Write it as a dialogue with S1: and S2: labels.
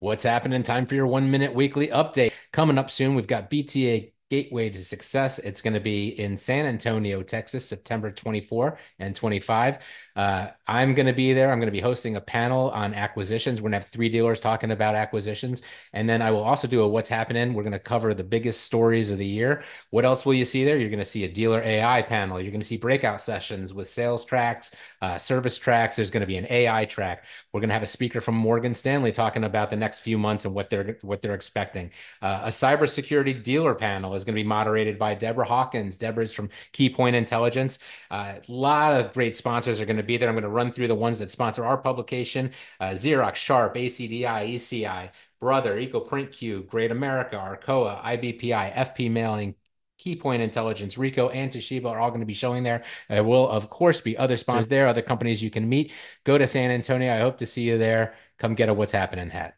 S1: What's happening? Time for your one minute weekly update. Coming up soon, we've got BTA Gateway to Success. It's going to be in San Antonio, Texas, September 24 and 25. Uh, I'm going to be there. I'm going to be hosting a panel on acquisitions. We're going to have three dealers talking about acquisitions. And then I will also do a What's Happening. We're going to cover the biggest stories of the year. What else will you see there? You're going to see a dealer AI panel. You're going to see breakout sessions with sales tracks, uh, service tracks. There's going to be an AI track. We're going to have a speaker from Morgan Stanley talking about the next few months and what they're what they're expecting. Uh, a cybersecurity dealer panel is going to be moderated by Deborah Hawkins. Deborah's from Keypoint Intelligence. A uh, lot of great sponsors are going to be there. I'm going to run through the ones that sponsor our publication: uh, Xerox, Sharp, ACDI, ECI, Brother, EcoPrintQ, Great America, Arcoa, IBPI, FP Mailing, Keypoint Intelligence, Ricoh, and Toshiba are all going to be showing there. There will, of course, be other sponsors there, other companies you can meet. Go to San Antonio. I hope to see you there. Come get a What's Happening hat.